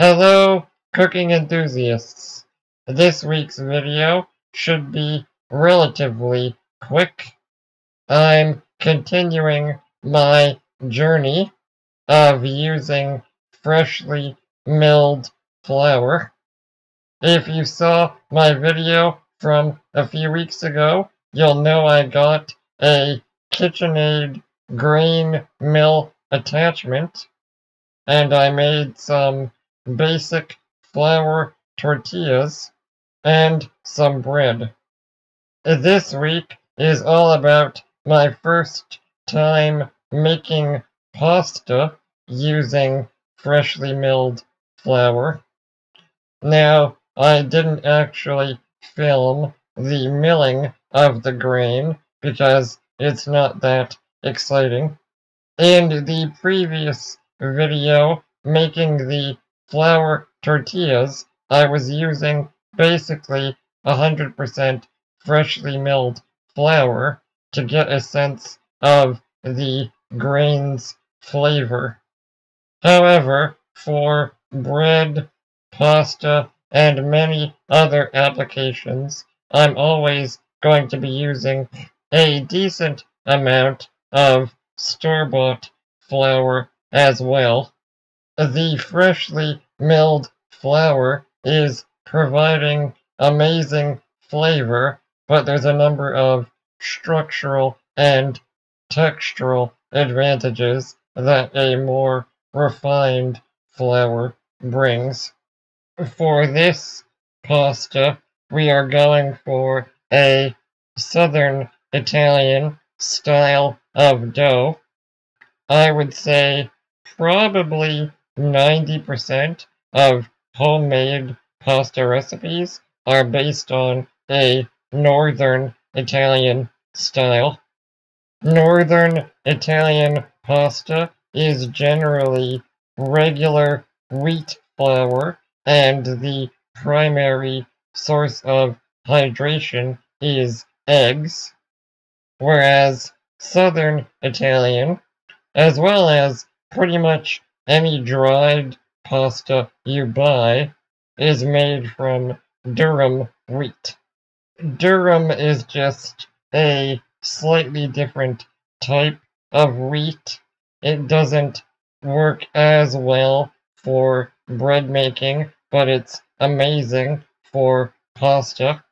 Hello, cooking enthusiasts. This week's video should be relatively quick. I'm continuing my journey of using freshly milled flour. If you saw my video from a few weeks ago, you'll know I got a KitchenAid grain mill attachment and I made some basic flour tortillas and some bread. This week is all about my first time making pasta using freshly milled flour. Now, I didn't actually film the milling of the grain because it's not that exciting. In the previous video making the flour tortillas, I was using basically 100% freshly milled flour to get a sense of the grain's flavor. However, for bread, pasta, and many other applications, I'm always going to be using a decent amount of store-bought flour as well. The freshly milled flour is providing amazing flavor, but there's a number of structural and textural advantages that a more refined flour brings. For this pasta, we are going for a southern Italian style of dough. I would say probably 90% of homemade pasta recipes are based on a northern Italian style. Northern Italian pasta is generally regular wheat flour and the primary source of hydration is eggs, whereas Southern Italian, as well as pretty much any dried pasta you buy, is made from durum wheat. Durum is just a slightly different type of wheat. It doesn't work as well for bread making, but it's amazing for pasta.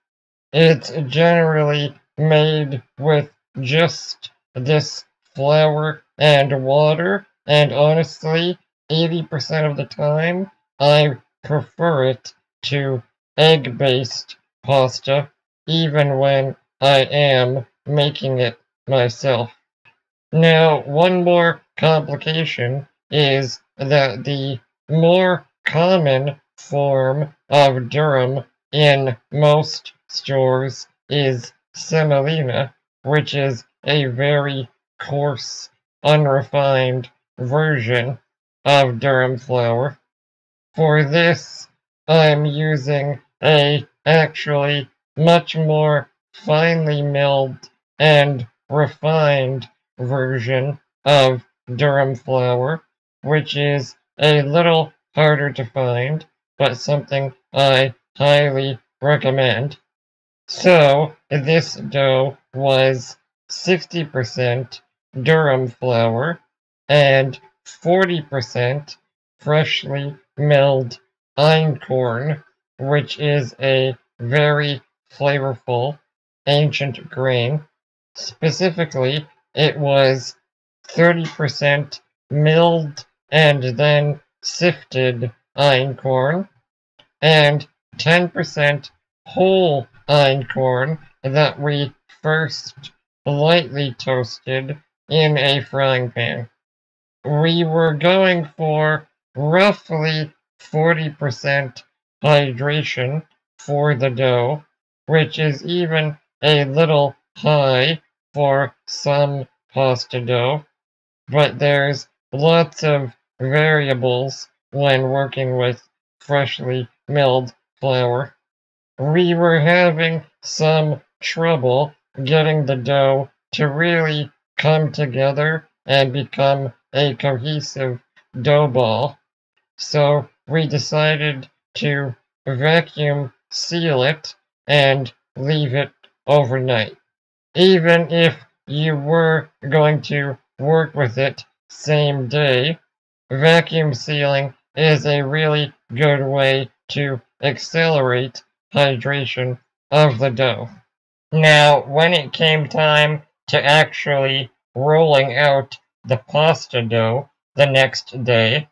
It's generally made with just this flour and water, and honestly, 80% of the time, I prefer it to egg-based pasta, even when I am making it myself. Now, one more complication is that the more common form of durum in most stores is semolina, which is a very coarse, unrefined version of durum flour. For this, I'm using a actually much more finely milled and refined version of durum flour, which is a little harder to find, but something I highly recommend. So, this dough was 60% durum flour and 40% freshly milled einkorn, which is a very flavorful ancient grain. Specifically, it was 30% milled and then sifted einkorn, and 10% whole einkorn that we first lightly toasted in a frying pan. We were going for roughly 40% hydration for the dough, which is even a little high for some pasta dough, but there's lots of variables when working with freshly milled flour. We were having some trouble getting the dough to really come together and become a cohesive dough ball. So we decided to vacuum seal it and leave it overnight. Even if you were going to work with it same day, vacuum sealing is a really good way to accelerate hydration of the dough. Now, when it came time to actually rolling out the pasta dough the next day,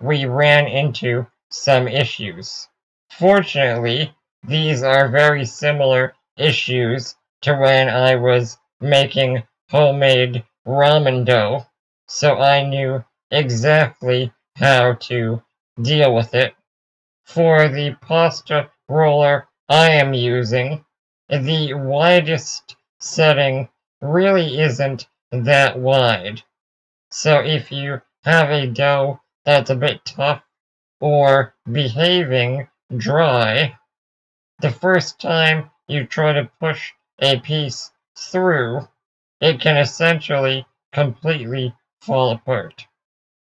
we ran into some issues. Fortunately, these are very similar issues to when I was making homemade ramen dough, so I knew exactly how to deal with it. For the pasta roller I am using, the widest setting really isn't that wide. So if you have a dough that's a bit tough or behaving dry, the first time you try to push a piece through, it can essentially completely fall apart.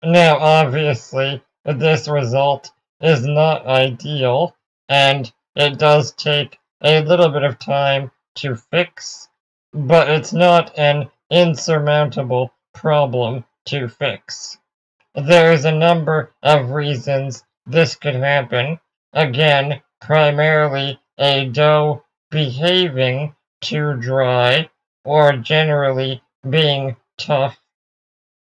Now, obviously, this result is not ideal, and it does take a little bit of time to fix, but it's not an insurmountable problem to fix. There's a number of reasons this could happen. Again, primarily a dough behaving too dry or generally being tough.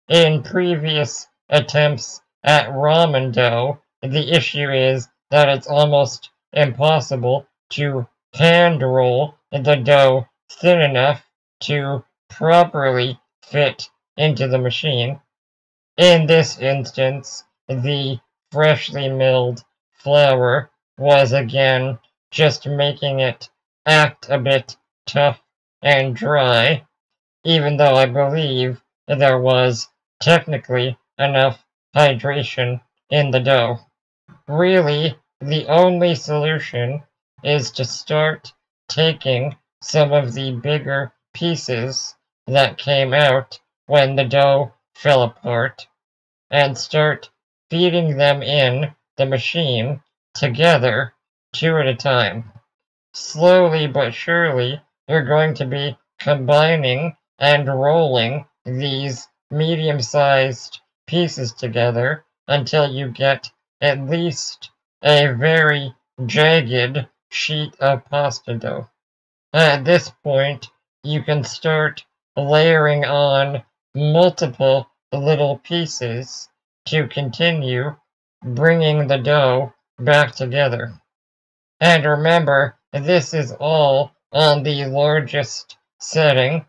In previous attempts at ramen dough, the issue is that it's almost impossible to hand roll the dough thin enough to properly fit into the machine. In this instance, the freshly milled flour was again just making it act a bit tough and dry, even though I believe there was technically enough hydration in the dough. Really, the only solution is to start taking some of the bigger pieces that came out when the dough fell apart and start feeding them in the machine together two at a time. Slowly but surely, you're going to be combining and rolling these medium-sized pieces together until you get at least a very jagged sheet of pasta dough. At this point, you can start layering on multiple little pieces to continue bringing the dough back together. And remember, this is all on the largest setting,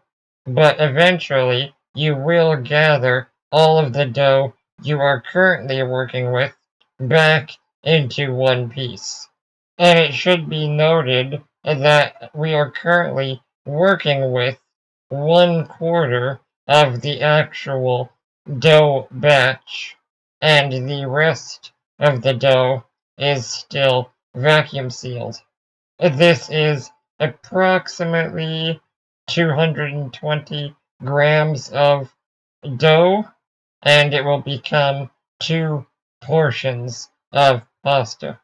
but eventually you will gather all of the dough you are currently working with back into one piece. And it should be noted that we are currently working with one quarter of the actual dough batch, and the rest of the dough is still vacuum sealed. This is approximately 220 grams of dough, and it will become two portions of pasta.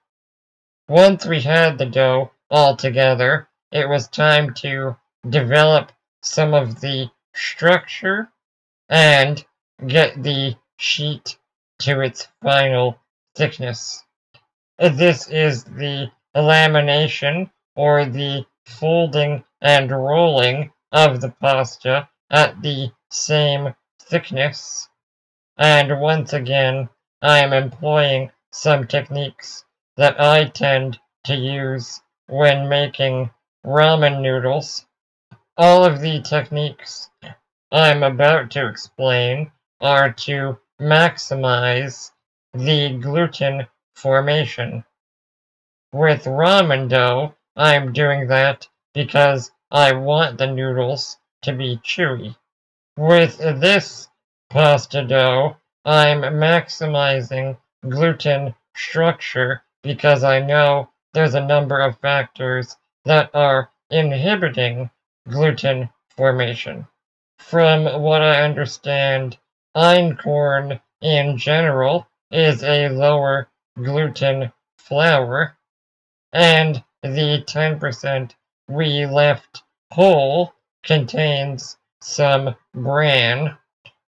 Once we had the dough all together, it was time to develop some of the structure and get the sheet to its final thickness. This is the lamination or the folding and rolling of the pasta at the same thickness. And once again, I am employing some techniques that I tend to use when making ramen noodles. All of the techniques I'm about to explain are to maximize the gluten formation. With ramen dough, I'm doing that because I want the noodles to be chewy. With this pasta dough, I'm maximizing gluten structure because I know there's a number of factors that are inhibiting gluten formation. From what I understand, einkorn in general is a lower gluten flour, and the 10% we left whole contains some bran,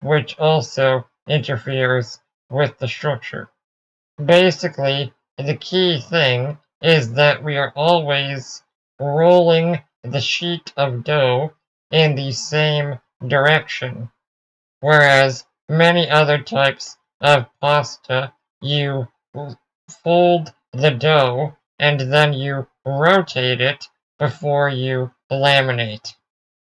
which also interferes with the structure. Basically, the key thing is that we are always rolling the sheet of dough in the same direction, whereas many other types of pasta you fold the dough and then you rotate it before you laminate.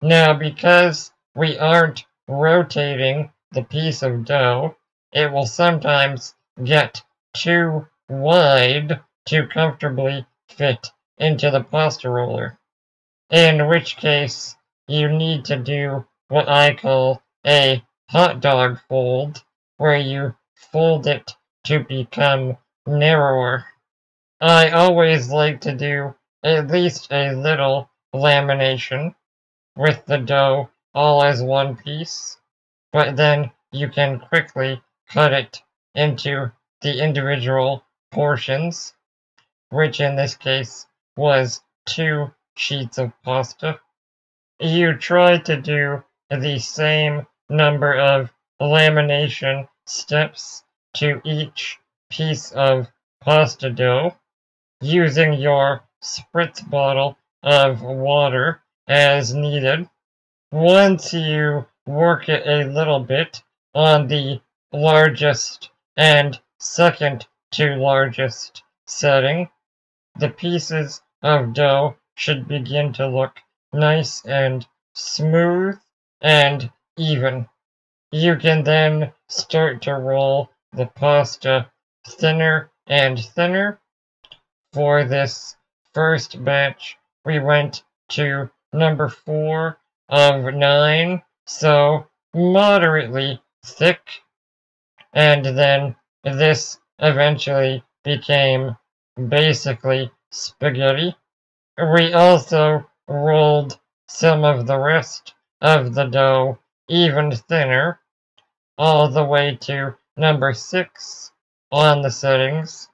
Now, because we aren't rotating the piece of dough, it will sometimes get too wide to comfortably fit into the pasta roller. In which case, you need to do what I call a hot dog fold, where you fold it to become narrower. I always like to do at least a little lamination with the dough all as one piece, but then you can quickly cut it into the individual portions, which in this case was two sheets of pasta. You try to do the same number of lamination steps to each piece of pasta dough using your spritz bottle of water as needed. Once you work it a little bit on the largest and second to largest setting, the pieces of dough should begin to look nice and smooth and even. You can then start to roll the pasta thinner and thinner. For this first batch, we went to number four of nine, so moderately thick. And then this eventually became basically spaghetti. We also rolled some of the rest of the dough even thinner, all the way to number six on the settings,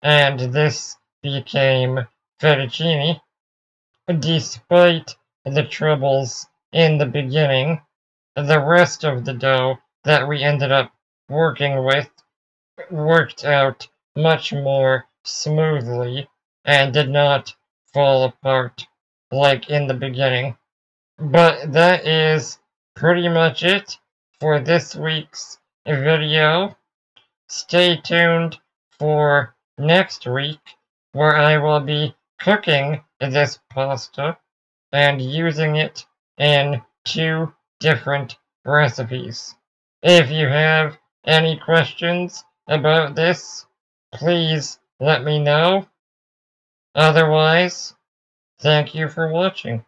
and this became fettuccine. Despite the troubles in the beginning, the rest of the dough that we ended up working with worked out much more smoothly and did not fall apart like in the beginning. But that is pretty much it for this week's video. Stay tuned for next week where I will be cooking this pasta and using it in two different recipes. If you have any questions about this, please let me know. Otherwise, thank you for watching.